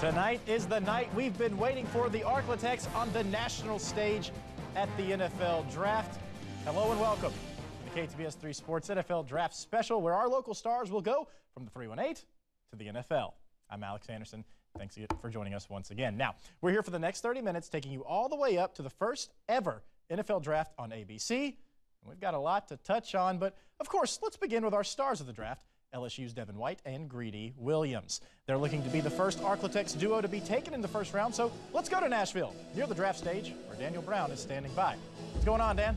Tonight is the night we've been waiting for the Arklatex on the national stage at the NFL Draft. Hello and welcome to the KTBS 3 Sports NFL Draft Special, where our local stars will go from the 318 to the NFL. I'm Alex Anderson. Thanks for joining us once again. Now, we're here for the next 30 minutes, taking you all the way up to the first ever NFL Draft on ABC. We've got a lot to touch on, but of course, let's begin with our stars of the draft. LSU's Devin White and Greedy Williams. They're looking to be the first Arklatex duo to be taken in the first round, so let's go to Nashville, near the draft stage, where Daniel Brown is standing by. What's going on, Dan?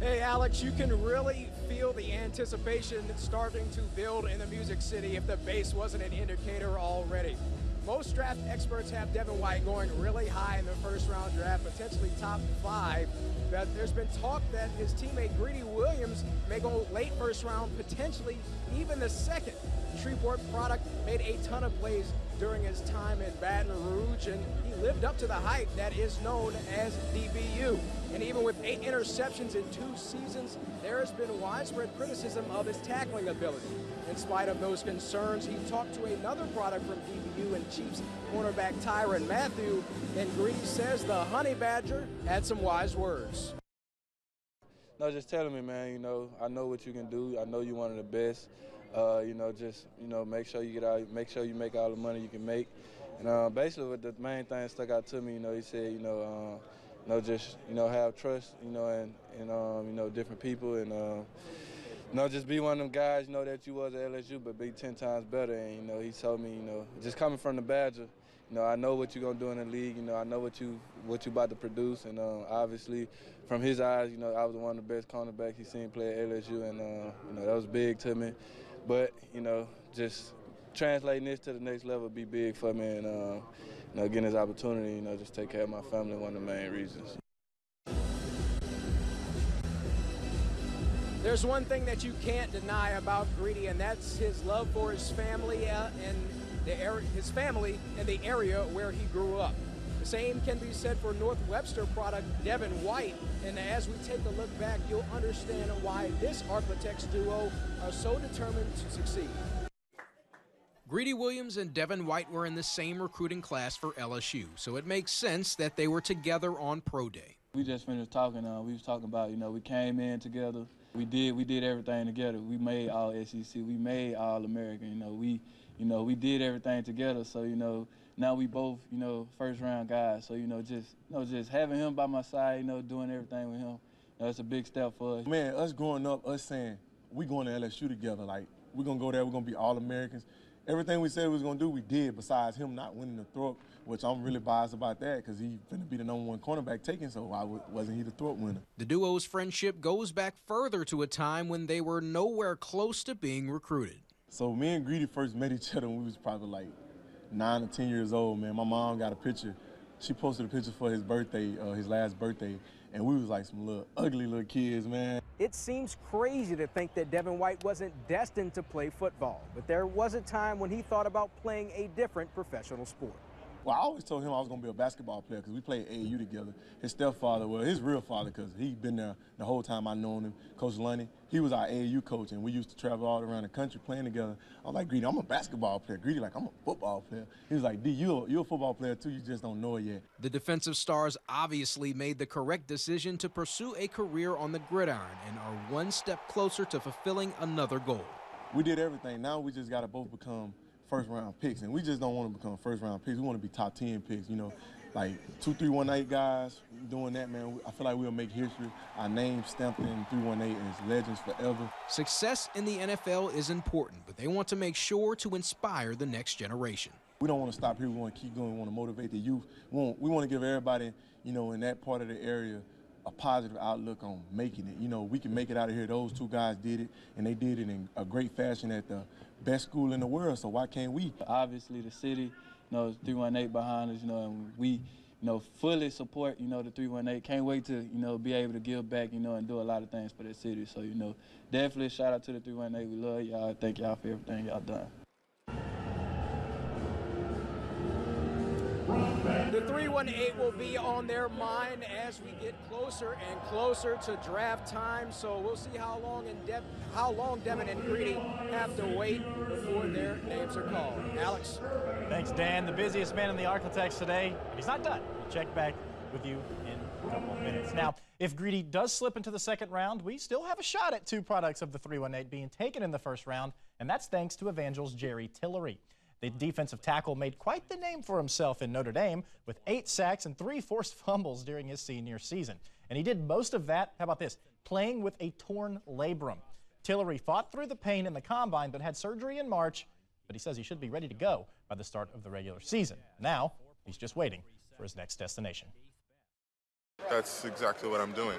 Hey, Alex, you can really feel the anticipation starting to build in the Music City if the bass wasn't an indicator already. Most draft experts have Devin White going really high in the first round draft, potentially top five. But there's been talk that his teammate Greedy Williams may go late first round, potentially even the second. Shreveport product made a ton of plays during his time in Baton Rouge, and he lived up to the hype that is known as DBU. And even with eight interceptions in two seasons, there has been widespread criticism of his tackling ability. In spite of those concerns, he talked to another product from DBU and Chiefs cornerback Tyrann Mathieu, and Greedy says the Honey Badger had some wise words. No, just telling me, man, you know, I know what you can do. I know you're one of the best. Uh, you know, just, you know, make sure you get out, make sure you make all the money you can make. And uh, basically, what the main thing stuck out to me, you know, he said, you know, uh, you know, just, you know, have trust, you know, and, and um, you know, different people and, uh, know, just be one of them guys, you know, that you was at LSU, but be 10 times better. And, you know, he told me, you know, just coming from the Badger, you know, I know what you're going to do in the league. You know, I know what you what you about to produce. And uh, obviously, from his eyes, you know, I was one of the best cornerbacks he's seen play at LSU. And, uh, you know, that was big to me. But, you know, just translating this to the next level be big for me. And, uh, you know, getting this opportunity, you know, just take care of my family, one of the main reasons. There's one thing that you can't deny about Greedy, and that's his love for his family uh, and the area, his family and the area where he grew up. The same can be said for North Webster product Devin White. And as we take a look back, you'll understand why this Arklatex duo are so determined to succeed. Greedy Williams and Devin White were in the same recruiting class for LSU, so it makes sense that they were together on pro day. We just finished talking. Uh, we was talking about, you know, we came in together. We did we did everything together. We made all SEC. We made all American. You know, we you know we did everything together. So you know now we both you know first round guys. So you know just you know just having him by my side. You know doing everything with him. That's a big step for us. Man, us growing up, us saying we going to LSU together. Like we're gonna go there. We're gonna be all Americans everything we said we was gonna do, we did. Besides him not winning the Thorpe, which I'm really biased about that because he finna be the number one cornerback taken. So why wasn't he the Thorpe winner? The duo's friendship goes back further to a time when they were nowhere close to being recruited. So me and Greedy first met each other when we was probably like nine or ten years old. Man, my mom got a picture. She posted a picture for his birthday, uh, his last birthday, and we was like some little ugly little kids, man. It seems crazy to think that Devin White wasn't destined to play football, but there was a time when he thought about playing a different professional sport. Well, I always told him I was going to be a basketball player because we played AAU together. His stepfather, well, his real father, because he'd been there the whole time I known him, Coach Lunny, he was our AAU coach, and we used to travel all around the country playing together. I was like, Greedy, I'm a basketball player. Greedy, like, I'm a football player. He was like, D, you're, you're a football player too, you just don't know it yet. The defensive stars obviously made the correct decision to pursue a career on the gridiron and are one step closer to fulfilling another goal. We did everything. Now we just got to both become first round picks, and we just don't want to become first round picks. We want to be top ten picks. You know, like two, three, one, eight guys doing that, man. I feel like we'll make history. Our name stamped in three, one, eight is legends forever. Success in the NFL is important, but they want to make sure to inspire the next generation. We don't want to stop here. We want to keep going. We want to motivate the youth. We want, we want to give everybody, you know, in that part of the area a positive outlook on making it. You know, we can make it out of here. Those two guys did it, and they did it in a great fashion at the best school in the world. So why can't we? Obviously, the city, know, 318 behind us, you know, and we, you know, fully support, you know, the 318. Can't wait to, you know, be able to give back, you know, and do a lot of things for the city. So, you know, definitely shout out to the 318. We love y'all. Thank y'all for everything y'all done. The 318 will be on their mind as we get closer and closer to draft time. So we'll see how long and De- how long Devin and Greedy have to wait before their names are called. Alex. Thanks, Dan. The busiest man in the Arklatex today. He's not done. We'll check back with you in a couple of minutes. Now, if Greedy does slip into the second round, we still have a shot at two products of the 318 being taken in the first round, and that's thanks to Evangel's Jerry Tillery. The defensive tackle made quite the name for himself in Notre Dame with eight sacks and three forced fumbles during his senior season. And he did most of that, how about this, playing with a torn labrum. Tillery fought through the pain in the combine but had surgery in March, but he says he should be ready to go by the start of the regular season. Now, he's just waiting for his next destination. That's exactly what I'm doing.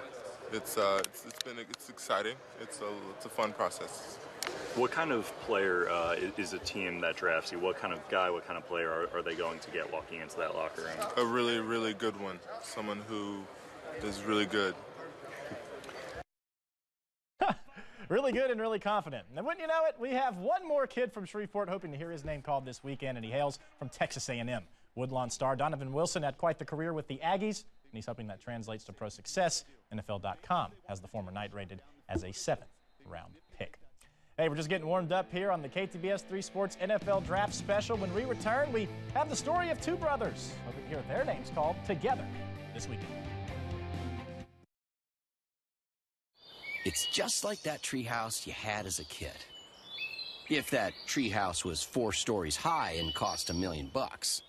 It's, uh, it's, it's been it's exciting. It's a, it's a fun process. What kind of player uh, is a team that drafts you? What kind of guy, what kind of player are, are they going to get walking into that locker room? A really, really good one. Someone who is really good. really good and really confident. And wouldn't you know it, we have one more kid from Shreveport hoping to hear his name called this weekend, and he hails from Texas A&M. Woodlawn star Donovan Wilson had quite the career with the Aggies, and he's hoping that translates to pro success. NFL.com has the former Knight rated as a seventh round pick. Hey, we're just getting warmed up here on the KTBS 3 Sports NFL Draft Special. When we return, we have the story of two brothers. To hear their names called together this weekend. It's just like that treehouse you had as a kid. If that treehouse was four stories high and cost a million bucks.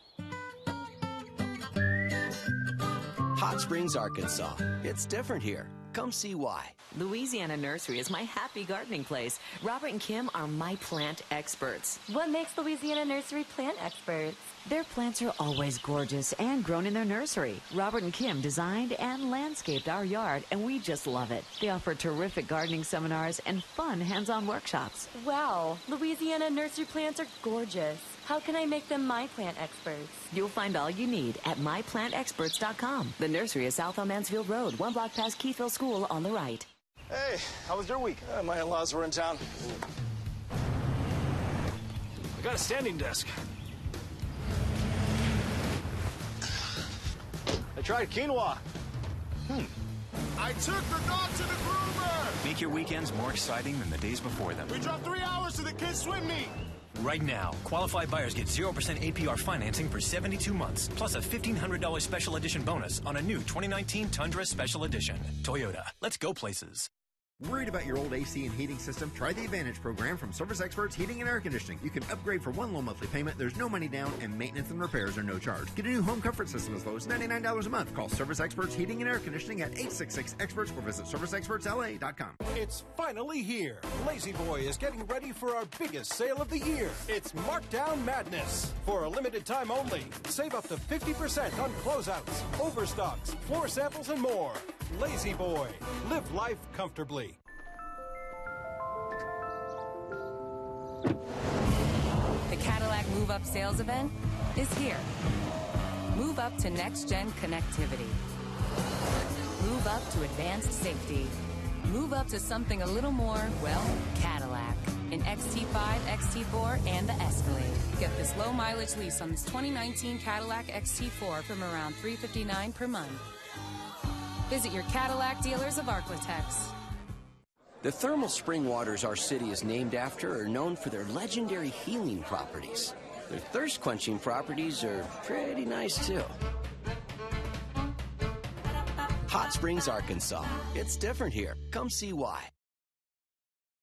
Hot Springs, Arkansas. It's different here. Come see why. Louisiana Nursery is my happy gardening place. Robert and Kim are my plant experts. What makes Louisiana Nursery plant experts? Their plants are always gorgeous and grown in their nursery. Robert and Kim designed and landscaped our yard, and we just love it. They offer terrific gardening seminars and fun hands on workshops. Wow, Louisiana nursery plants are gorgeous. How can I make them my plant experts? You'll find all you need at myplantexperts.com. The nursery is South on Mansfield Road, one block past Keithville School on the right. Hey, how was your week? Uh, my in laws were in town. I got a standing desk. I tried quinoa. Hmm. I took the dog to the groomer. Make your weekends more exciting than the days before them. We dropped three hours to the kids' swim meet. Right now, qualified buyers get 0% APR financing for 72 months, plus a $1,500 special edition bonus on a new 2019 Tundra Special Edition. Toyota, let's go places. Worried about your old AC and heating system? Try the Advantage program from Service Experts Heating and Air Conditioning. You can upgrade for one low monthly payment, there's no money down, and maintenance and repairs are no charge. Get a new home comfort system as low as $99 a month. Call Service Experts Heating and Air Conditioning at 866 Experts or visit ServiceExpertsLA.com. It's finally here. La-Z-Boy is getting ready for our biggest sale of the year. It's Markdown Madness. For a limited time only, save up to 50% on closeouts, overstocks, floor samples, and more. La-Z-Boy. Live life comfortably. The Cadillac Move Up sales event is here. Move up to next gen connectivity. Move up to advanced safety. Move up to something a little more, well, Cadillac. In XT5, XT4, and the Escalade. Get this low mileage lease on this 2019 Cadillac XT4 from around 359 per month. Visit your Cadillac dealers of Arklatex. The thermal spring waters our city is named after are known for their legendary healing properties. Their thirst quenching properties are pretty nice too. Hot Springs, Arkansas. It's different here. Come see why.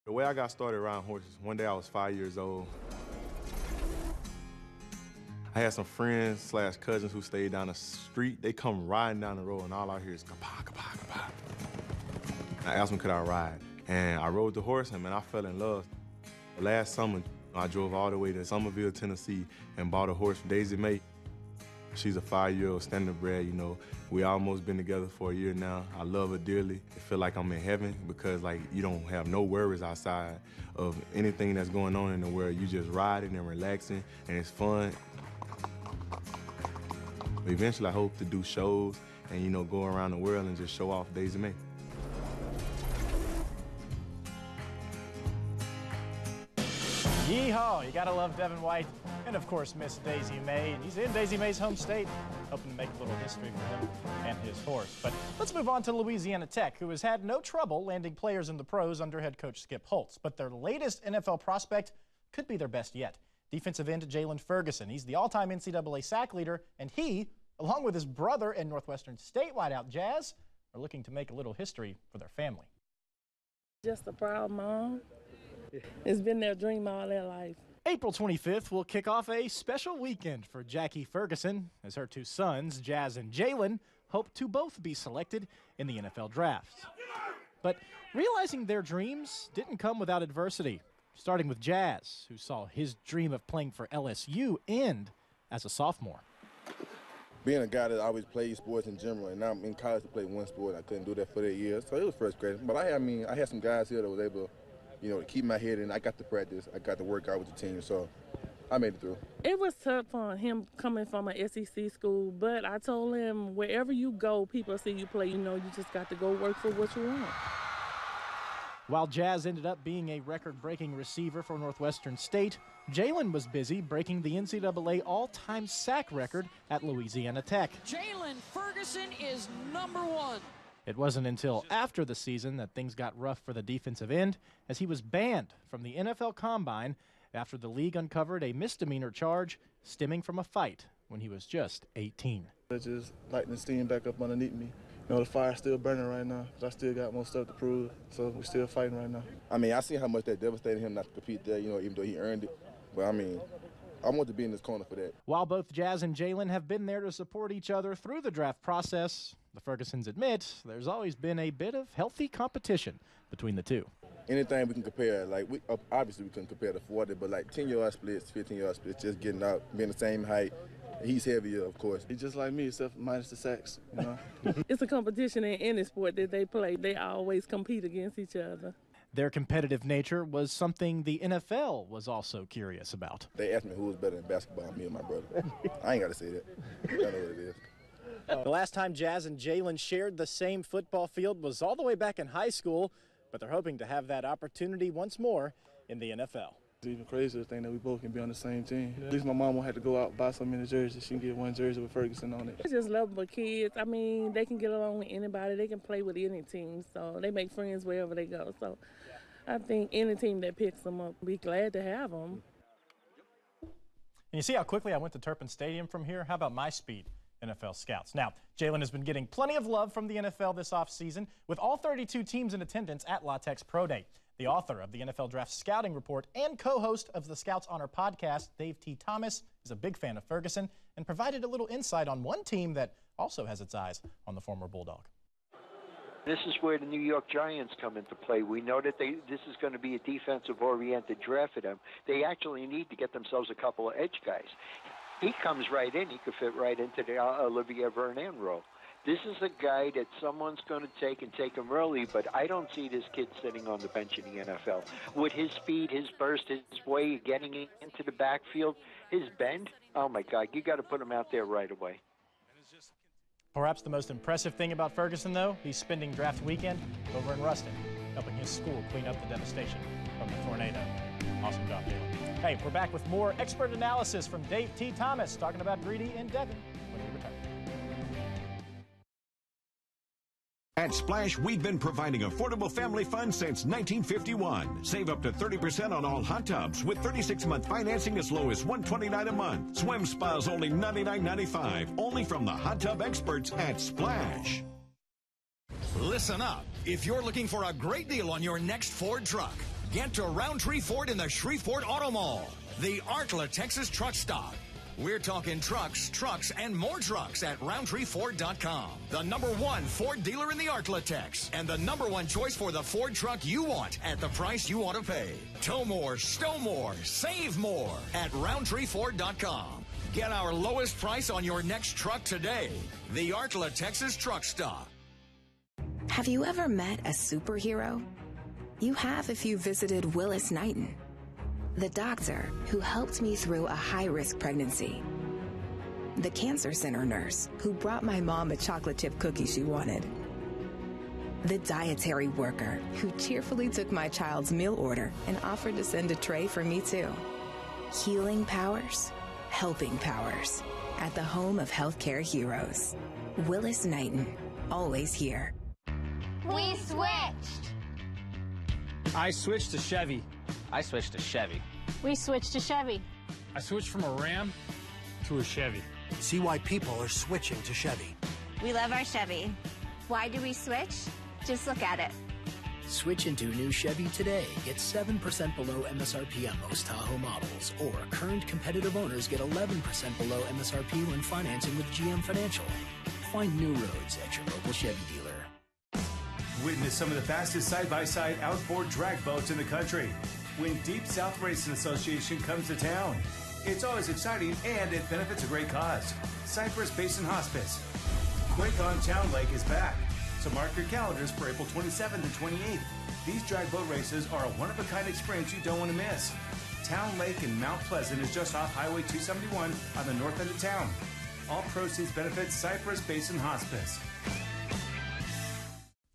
The way I got started riding horses, one day I was five years old. I had some friends slash cousins who stayed down the street. They come riding down the road, and all I hear is kapah, kapah, kapah. I asked them, could I ride? And I rode the horse, and man, I fell in love. Last summer, I drove all the way to Somerville, Tennessee, and bought a horse for Daisy May. She's a five-year-old standardbred, you know. We almost been together for a year now. I love her dearly. I feel like I'm in heaven because like you don't have no worries outside of anything that's going on in the world. You just riding and relaxing and it's fun. Eventually I hope to do shows and you know go around the world and just show off Daisy May. Yeehaw! You gotta love Devin White, and of course Miss Daisy May. And he's in Daisy May's home state, hoping to make a little history for him and his horse. But let's move on to Louisiana Tech, who has had no trouble landing players in the pros under head coach Skip Holtz. But their latest NFL prospect could be their best yet. Defensive end Jaylon Ferguson. He's the all-time NCAA sack leader, and he, along with his brother and Northwestern State wideout Jazz, are looking to make a little history for their family. Just a proud mom it's been their dream all their life. April 25th will kick off a special weekend for Jackie Ferguson as her two sons, Jazz and Jaylon, hope to both be selected in the NFL draft. But realizing their dreams didn't come without adversity, starting with Jazz, who saw his dream of playing for LSU end as a sophomore. Being a guy that always played sports in general, and now I'm in college to play one sport, I couldn't do that for that year, so it was frustrating. But I, I mean, I had some guys here that was able you know, to keep my head in. I got to practice. I got to work out with the team. So I made it through. It was tough on him coming from an SEC school, but I told him wherever you go, people see you play. You know, you just got to go work for what you want. While Jazz ended up being a record breaking receiver for Northwestern State, Jaylon was busy breaking the NCAA all time sack record at Louisiana Tech. Jaylon Ferguson is number one. It wasn't until after the season that things got rough for the defensive end, as he was banned from the NFL Combine after the league uncovered a misdemeanor charge stemming from a fight when he was just 18. It's just lighting the steam back up underneath me. You know, the fire's still burning right now, I still got more stuff to prove, so we're still fighting right now. I mean, I see how much that devastated him not to compete there, you know, even though he earned it. But I mean, I want to be in this corner for that. While both Jazz and Jaylon have been there to support each other through the draft process, the Fergusons admit there's always been a bit of healthy competition between the two. Anything we can compare, like we uh, obviously we couldn't compare the 40, but like 10 yard splits, 15 yard splits, just getting out, being the same height. He's heavier, of course. He's just like me, except minus the sacks. You know. it's a competition in any sport that they play. They always compete against each other. Their competitive nature was something the NFL was also curious about. They asked me who was better in basketball, me and my brother. I ain't got to say that. I know what it is. The last time Jazz and Jaylon shared the same football field was all the way back in high school, but they're hoping to have that opportunity once more in the NFL. It's even crazier thing that we both can be on the same team. At least my mom won't have to go out and buy so many jerseys. She can get one jersey with Ferguson on it. I just love my kids. I mean, they can get along with anybody. They can play with any team, so they make friends wherever they go. So I think any team that picks them up, be glad to have them. And you see how quickly I went to Turpin Stadium from here? How about my speed? NFL scouts. Now, Jaylon has been getting plenty of love from the NFL this offseason, with all 32 teams in attendance at La Tech Pro Day. The author of the NFL Draft Scouting Report and co host of the Scouts Honor podcast, Dave T. Thomas, is a big fan of Ferguson and provided a little insight on one team that also has its eyes on the former Bulldog. This is where the New York Giants come into play. We know that they this is going to be a defensive-oriented draft for them. They actually need to get themselves a couple of edge guys he comes right in. He could fit right into the uh, Olivier Vernon role. This is a guy that someone's going to take and take him early, but I don't see this kid sitting on the bench in the NFL. With his speed, his burst, his way of getting into the backfield, his bend, oh my God, you got to put him out there right away. Perhaps the most impressive thing about Ferguson, though, he's spending draft weekend over in Ruston, helping his school clean up the devastation from the tornado. Awesome job, Taylor. Hey, we're back with more expert analysis from Dave T. Thomas talking about Greedy and Devin At Splash, we've been providing affordable family fun since 1951. Save up to 30% on all hot tubs with 36-month financing as low as 129 a month. Swim spas only $99.95. Only from the hot tub experts at Splash. Listen up. If you're looking for a great deal on your next Ford truck, Get to Roundtree Ford in the Shreveport Auto Mall, the Arkla Texas truck stop. We're talking trucks, trucks, and more trucks at RoundtreeFord.com. The number one Ford dealer in the Arklatex, and the number one choice for the Ford truck you want at the price you want to pay. Tow more, stow more, save more at RoundtreeFord.com. Get our lowest price on your next truck today. The Arkla Texas Truck Stop. Have you ever met a superhero? You have if you visited Willis Knighton, the doctor who helped me through a high risk pregnancy, the cancer center nurse who brought my mom a chocolate chip cookie she wanted, The dietary worker who cheerfully took my child's meal order and offered to send a tray for me too. Healing powers, helping powers. At the home of healthcare heroes. Willis Knighton, always here. We switched. I switched to Chevy. I switched to Chevy. We switched to Chevy. I switched from a Ram to a Chevy. See why people are switching to Chevy. We love our Chevy. Why do we switch? Just look at it. Switch into new Chevy today. Get 7% below MSRP on most Tahoe models. Or current competitive owners get 11% below MSRP when financing with GM Financial. Find new roads at your local Chevy dealer. Witness some of the fastest side-by-side outboard drag boats in the country when Deep South Racing Association comes to town. It's always exciting and it benefits a great cause. Cypress Basin Hospice. Quick on Town Lake is back. So mark your calendars for April 27th and 28th. These drag boat races are a one-of-a-kind experience you don't want to miss. Town Lake in Mount Pleasant is just off Highway 271 on the north end of town. All proceeds benefit Cypress Basin Hospice.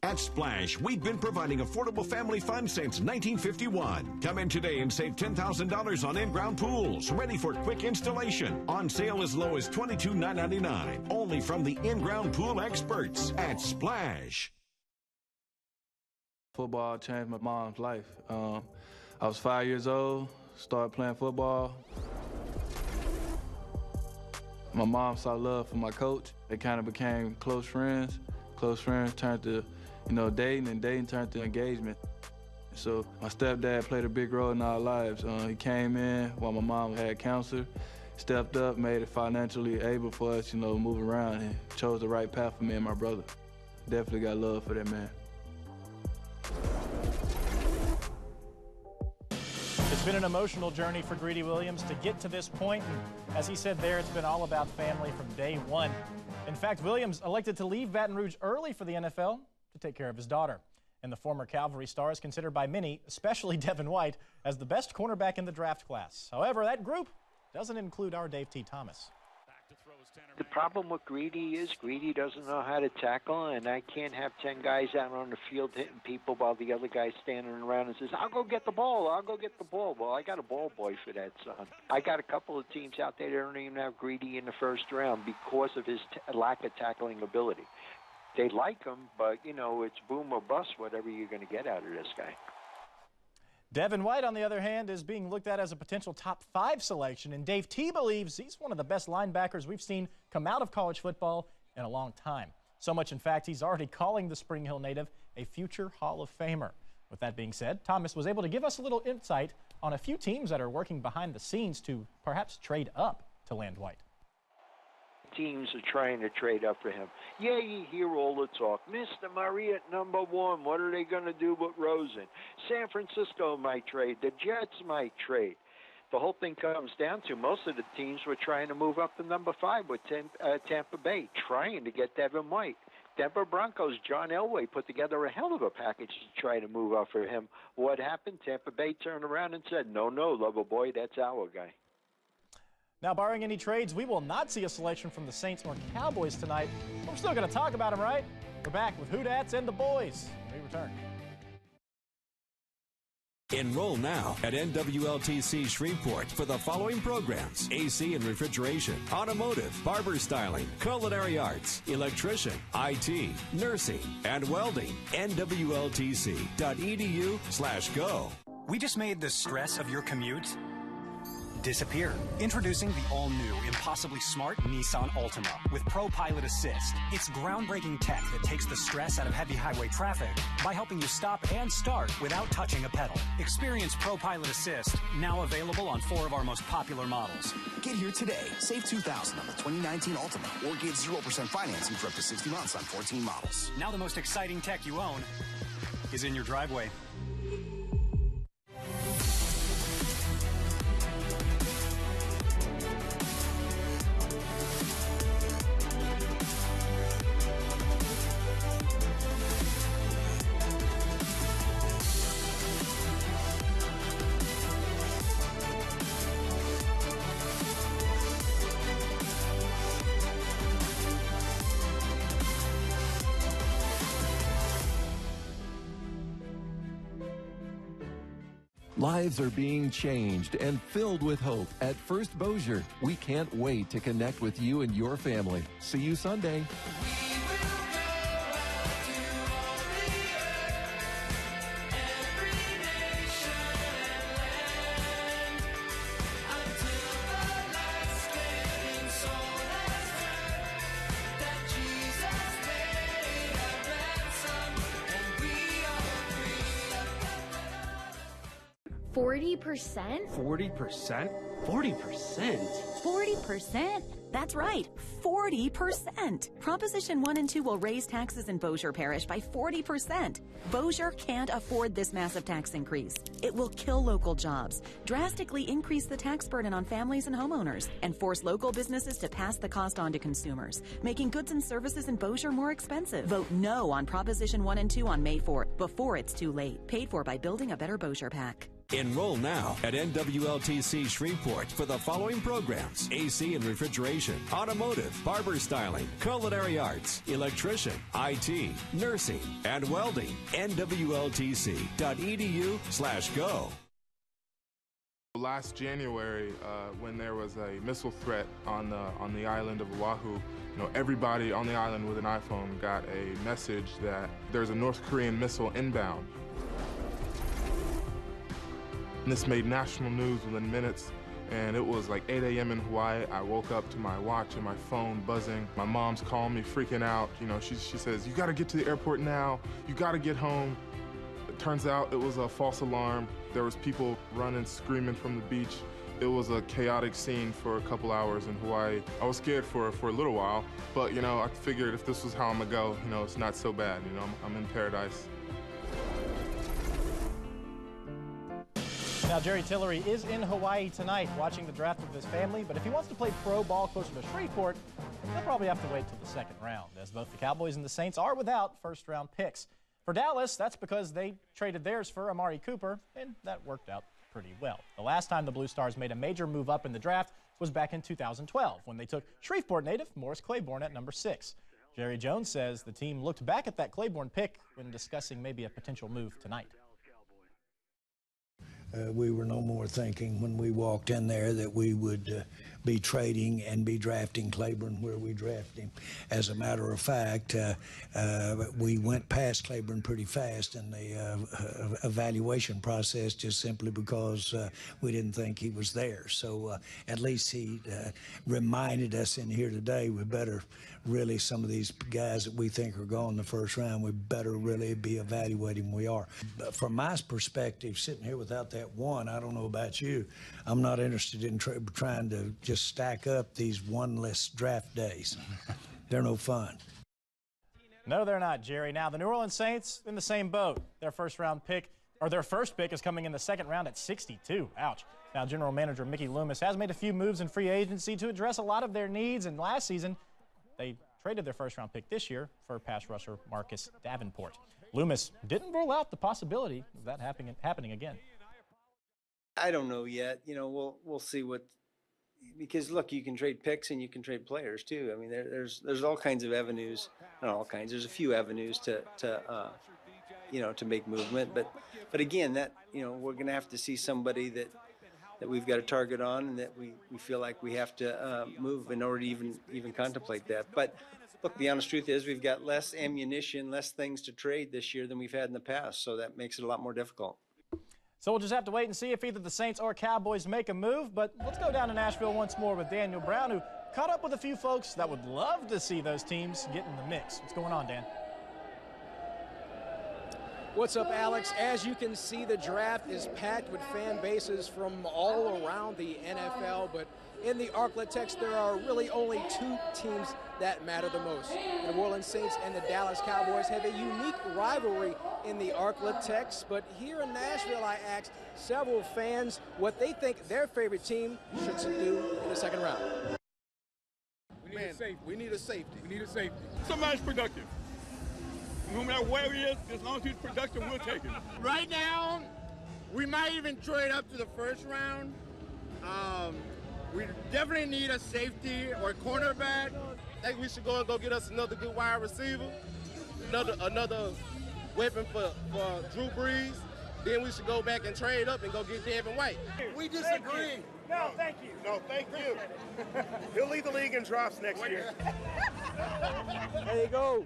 At Splash, we've been providing affordable family fun since 1951. Come in today and save $10,000 on in-ground pools, ready for quick installation. On sale as low as $22,999. Only from the in-ground pool experts at Splash. Football changed my mom's life. Um, I was five years old, started playing football. My mom saw love for my coach. They kind of became close friends. Close friends turned to you know, dating and dating turned to engagement. So my stepdad played a big role in our lives. Uh, he came in while my mom had cancer, stepped up, made it financially able for us, you know, move around and chose the right path for me and my brother. Definitely got love for that man. It's been an emotional journey for Greedy Williams to get to this point. And as he said there, it's been all about family from day one. In fact, Williams elected to leave Baton Rouge early for the NFL to take care of his daughter. And the former Calvary star is considered by many, especially Devin White, as the best cornerback in the draft class. However, that group doesn't include our Dave T. Thomas. The problem with Greedy is Greedy doesn't know how to tackle, and I can't have 10 guys out on the field hitting people while the other guy's standing around and says, I'll go get the ball, I'll go get the ball. Well, I got a ball boy for that, son. I got a couple of teams out there that don't even have Greedy in the first round because of his t- lack of tackling ability they like him, but you know it's boom or bust. Whatever you're going to get out of this guy. Devin White, on the other hand, is being looked at as a potential top five selection, and Dave T believes he's one of the best linebackers we've seen come out of college football in a long time. So much, in fact, he's already calling the Spring Hill native a future Hall of Famer. With that being said, Thomas was able to give us a little insight on a few teams that are working behind the scenes to perhaps trade up to land White teams are trying to trade up for him. Yeah, you hear all the talk. Mr. Murray at number one. What are they going to do with Rosen? San Francisco might trade. The Jets might trade. The whole thing comes down to most of the teams were trying to move up to number five with uh, Tampa Bay, trying to get Devin White. Denver Broncos, John Elway put together a hell of a package to try to move up for him. What happened? Tampa Bay turned around and said, no, no, lover boy, that's our guy. Now, barring any trades, we will not see a selection from the Saints or Cowboys tonight. We're still going to talk about them, right? We're back with Who and the boys. We return. Enroll now at NWLTC Shreveport for the following programs AC and refrigeration, automotive, barber styling, culinary arts, electrician, IT, nursing, and welding. NWLTC.edu slash go. We just made the stress of your commute disappear. Introducing the all-new, impossibly smart Nissan Altima with Pro Pilot Assist. It's groundbreaking tech that takes the stress out of heavy highway traffic by helping you stop and start without touching a pedal. Experience Pro Pilot Assist, now available on four of our most popular models. Get here today. Save 2000 on the 2019 Altima or get 0% financing for up to 60 months on 14 models. Now the most exciting tech you own is in your driveway. Lives are being changed and filled with hope at First Bossier. We can't wait to connect with you and your family. See you Sunday. Forty percent? 40%? 40%? 40%? That's right, 40%. Proposition 1 and 2 will raise taxes in Bossier Parish by 40%. Bossier can't afford this massive tax increase. It will kill local jobs, drastically increase the tax burden on families and homeowners, and force local businesses to pass the cost on to consumers, making goods and services in Bossier more expensive. Vote no on Proposition 1 and 2 on May 4th, before it's too late. Paid for by Building a Better Bossier PAC. Enroll now at NWLTC Shreveport for the following programs AC and refrigeration, automotive, barber styling, culinary arts, electrician, IT, nursing, and welding. NWLTC.edu slash go. Last January, uh, when there was a missile threat on the on the island of Oahu, you know everybody on the island with an iPhone got a message that there's a North Korean missile inbound. And this made national news within minutes. And it was like 8 a.m. in Hawaii. I woke up to my watch and my phone buzzing. My mom's calling me, freaking out. You know, she, she says, You gotta get to the airport now. You gotta get home. It turns out it was a false alarm. There was people running, screaming from the beach. It was a chaotic scene for a couple hours in Hawaii. I was scared for for a little while, but you know, I figured if this was how I'm gonna go, you know, it's not so bad. You know, I'm, I'm in paradise. Now, Jerry Tillery is in Hawaii tonight watching the draft with his family, but if he wants to play pro ball closer to Shreveport, he'll probably have to wait till the second round, as both the Cowboys and the Saints are without first round picks. For Dallas, that's because they traded theirs for Amari Cooper, and that worked out pretty well. The last time the Blue Stars made a major move up in the draft was back in 2012 when they took Shreveport native Morris Claiborne at number six. Jerry Jones says the team looked back at that Claiborne pick when discussing maybe a potential move tonight. Uh, we were no more thinking when we walked in there that we would uh, be trading and be drafting Claiborne where we drafted him. As a matter of fact, uh, uh we went past Claiborne pretty fast in the uh, evaluation process just simply because uh, we didn't think he was there. So at least he reminded us in here today we better really some of these guys that we think are going the first round, we better really be evaluating we are. But from my perspective, sitting here without that one, I don't know about you, I'm not interested in tr trying to just stack up these one less draft days. they're no fun. No, they're not, Jerry. Now, the New Orleans Saints in the same boat. Their first round pick, or their first pick, is coming in the second round at 62. Ouch. Now, General Manager Mickey Loomis has made a few moves in free agency to address a lot of their needs, and last season they traded their first round pick this year for pass rusher Marcus Davenport. Loomis didn't rule out the possibility of that happening, happening again. I don't know yet. You know, we'll we'll see what because look, you can trade picks and you can trade players too. I mean, there, there's there's all kinds of avenues, not all kinds. There's a few avenues to to uh, you know to make movement, but but again, that you know we're going to have to see somebody that that we've got a target on and that we, we feel like we have to uh, move in order to even even contemplate that. But look, the honest truth is we've got less ammunition, less things to trade this year than we've had in the past, so that makes it a lot more difficult. So we'll just have to wait and see if either the Saints or Cowboys make a move. But let's go down to Nashville once more with Daniel Brown, who caught up with a few folks that would love to see those teams get in the mix. What's going on, Dan? What's up, Alex? As you can see, the draft is packed with fan bases from all around the NFL, but in the Arklatex, there are really only two teams that matter the most. The New Orleans Saints and the Dallas Cowboys have a unique rivalry in the Arklatex, but here in Nashville, I asked several fans what they think their favorite team should do in the second round. We need Man, a safety. We need a safety. We need a safety. Somebody's productive no matter where he is, as long as he's productive, we'll take it. Right now, we might even trade up to the first round. Um, we definitely need a safety or a cornerback. I think we should go and go get us another good wide receiver, another another weapon for, for Drew Brees. then we should go back and trade up and go get Devin White. We disagree. No, thank you. No, thank you. He'll lead the league in drops next year. There you go.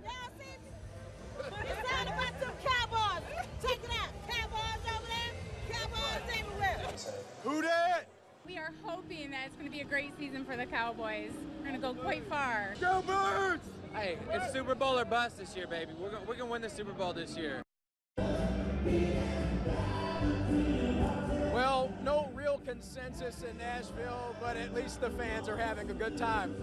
It's not about some cowboys. Check it out. Cowboys over there, cowboys everywhere. Who that? We are hoping that it's going to be a great season for the Cowboys. We're going to go quite far. Go Birds! Hey, it's Super Bowl or bust this year, baby. We're gonna, we're gonna win the Super Bowl this year. Well, no real consensus in Nashville, but at least the fans are having a good time.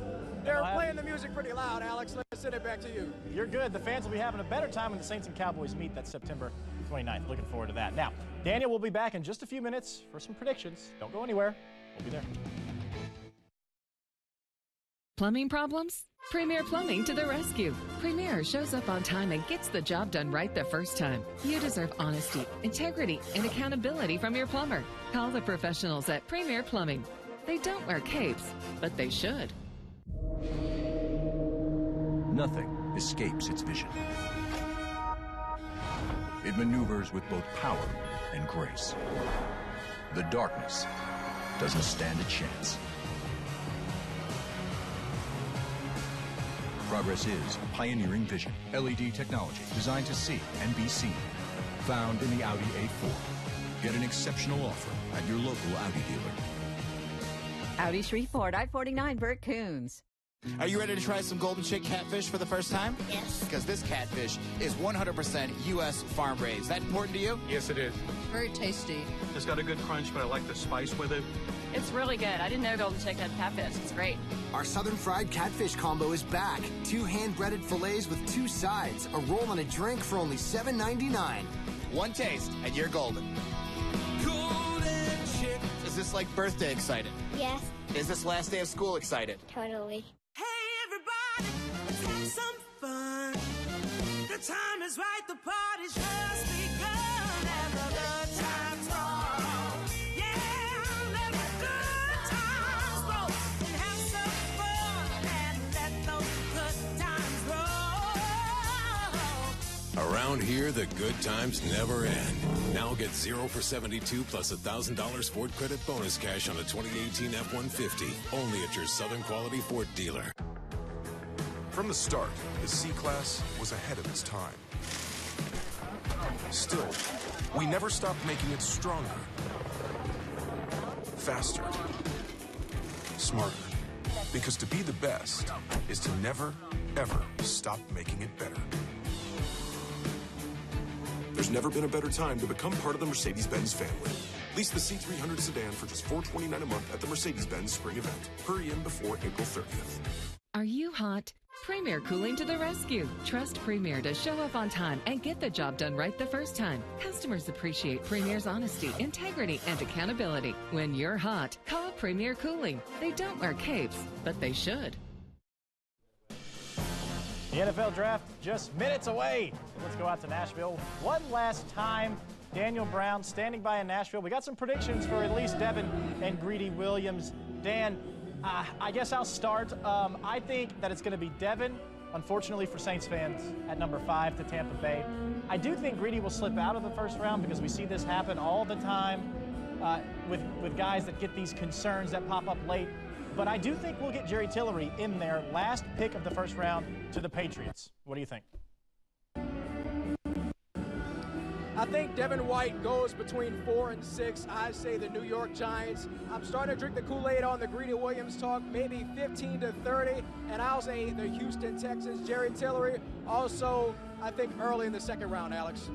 They're Well, playing the music pretty loud, Alex. Let's send it back to you. You're good. The fans will be having a better time when the Saints and Cowboys meet that September 29th. Looking forward to that. Now, Daniel will be back in just a few minutes for some predictions. Don't go anywhere. We'll be there. Plumbing problems? Premier Plumbing to the rescue. Premier shows up on time and gets the job done right the first time. You deserve honesty, integrity, and accountability from your plumber. Call the professionals at Premier Plumbing. They don't wear capes, but they should. Nothing escapes its vision. It maneuvers with both power and grace. The darkness doesn't stand a chance. Progress is pioneering vision. LED technology designed to see and be seen. Found in the Audi A4. Get an exceptional offer at your local Audi dealer. Audi Shreveport, I-49, Bert Kouns. Are you ready to try some Golden Chick catfish for the first time? Yes. Because this catfish is 100% U.S. farm raised. Is that important to you? Yes, it is. Very tasty. It's got a good crunch, but I like the spice with it. It's really good. I didn't know Golden Chick had catfish. It's great. Our Southern Fried Catfish combo is back. Two hand-breaded fillets with two sides, a roll and a drink for only $7.99. One taste, and you're golden. Golden Chick. Is this like birthday excited? Yes, Is this last day of school excited? totally. The time is right, the party's just begun, and the good times roll. Yeah, let the good times roll, and have some fun, and let those good times roll. Around here, the good times never end. Now get 0 for 72 plus $1,000 Ford credit bonus cash on a 2018 F-150. Only at your Southern Quality Ford dealer. From the start, the C-Class was ahead of its time. Still, we never stopped making it stronger, faster, smarter. Because to be the best is to never, ever stop making it better. There's never been a better time to become part of the Mercedes-Benz family. Lease the C300 sedan for just 429 a month at the Mercedes-Benz spring event. Hurry in before April 30th. Are you hot? Premier Cooling to the rescue. Trust Premier to show up on time and get the job done right the first time. Customers appreciate Premier's honesty, integrity, and accountability. When you're hot, call Premier Cooling. They don't wear capes, but they should. The NFL draft just minutes away. Let's go out to Nashville one last time. Daniel Brown standing by in Nashville. We got some predictions for at least Devin and Greedy Williams. Dan, uh, I guess I'll start. Um, I think that it's going to be Devin, unfortunately for Saints fans, at number five to Tampa Bay. I do think Greedy will slip out of the first round because we see this happen all the time uh, with, with guys that get these concerns that pop up late. But I do think we'll get Jerry Tillery in there, last pick of the first round to the Patriots. What do you think? I think Devin White goes between four and six. I say the New York Giants. I'm starting to drink the Kool-Aid on the Greedy Williams talk, maybe 15 to 30. And I'll say the Houston Texans, Jerry Tillery. Also, I think early in the second round, Alex.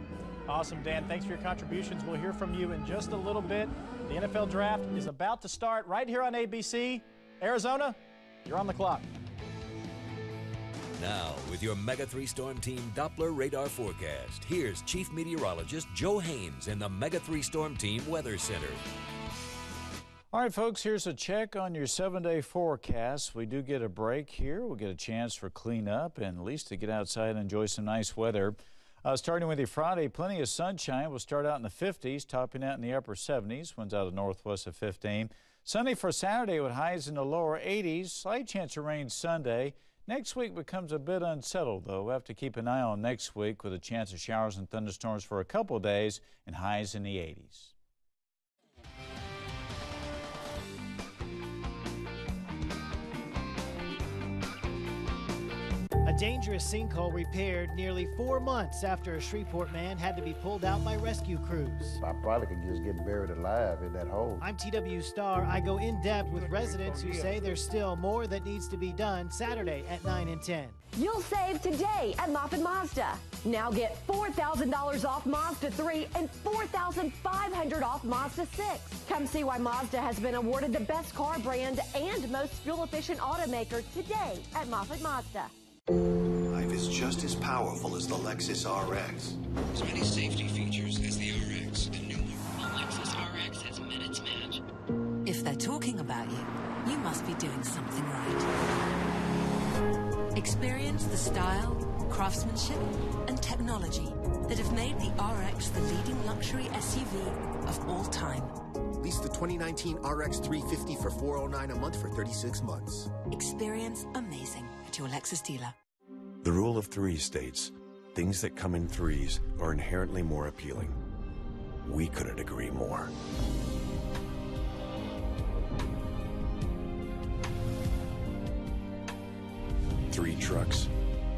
Awesome, Dan. Thanks for your contributions. We'll hear from you in just a little bit. The NFL draft is about to start right here on ABC. Arizona, you're on the clock. Now, with your Mega 3 Storm Team Doppler radar forecast, here's Chief Meteorologist Joe Haynes in the Mega 3 Storm Team Weather Center. All right, folks, here's a check on your seven day forecast. We do get a break here. We'll get a chance for cleanup and at least to get outside and enjoy some nice weather. Uh, starting with your Friday, plenty of sunshine. We'll start out in the 50s, topping out in the upper 70s. Winds out of northwest of 15. Sunday for Saturday with highs in the lower 80s. Slight chance of rain Sunday. Next week becomes a bit unsettled, though. We'll have to keep an eye on next week with a chance of showers and thunderstorms for a couple days and highs in the 80s. A dangerous sinkhole repaired nearly four months after a Shreveport man had to be pulled out by rescue crews. I probably could just get buried alive in that hole. I'm TW Star. I go in depth with residents who say there's still more that needs to be done Saturday at 9 and 10. You'll save today at Moffat Mazda. Now get $4,000 off Mazda 3 and $4,500 off Mazda 6. Come see why Mazda has been awarded the best car brand and most fuel efficient automaker today at Moffat Mazda. Life is just as powerful as the Lexus RX. As many safety features as the RX. The new Lexus RX has met its match. If they're talking about you, you must be doing something right. Experience the style, craftsmanship, and technology that have made the RX the leading luxury SUV of all time. Lease the 2019 RX 350 for 409 a month for 36 months. Experience amazing at your Lexus dealer. The rule of three states things that come in threes are inherently more appealing. We couldn't agree more. Three trucks,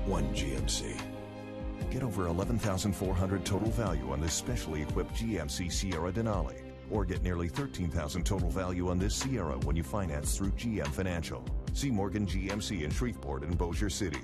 one GMC. Get over 11,400 total value on this specially equipped GMC Sierra Denali. Or get nearly 13,000 total value on this Sierra when you finance through GM Financial. See Morgan GMC in Shreveport and Bossier City.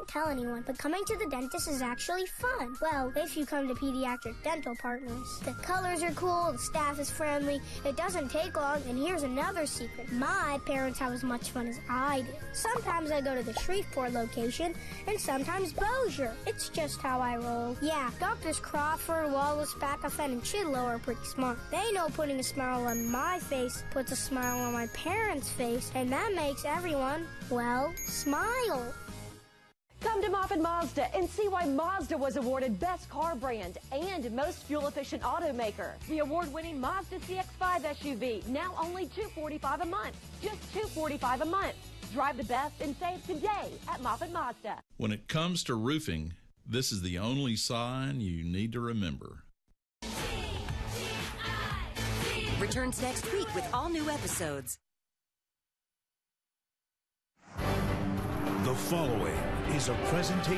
Don't tell anyone, but coming to the dentist is actually fun. Well, if you come to Pediatric Dental Partners. The colors are cool, the staff is friendly, it doesn't take long, and here's another secret. My parents have as much fun as I do. Sometimes I go to the Shreveport location, and sometimes Bossier. It's just how I roll. Yeah, Doctors Crawford, Wallace, Backofen, and Chidlow are pretty smart. They know putting a smile on my face puts a smile on my parents' face, and that makes everyone, well, smile. Come to Moffat Mazda and see why Mazda was awarded Best Car Brand and Most Fuel Efficient Automaker. The award-winning Mazda CX-5 SUV, now only 245 a month. Just 245 a month. Drive the best and save today at Moffat Mazda. When it comes to roofing, this is the only sign you need to remember. Returns next week with all new episodes. The following is a presentation.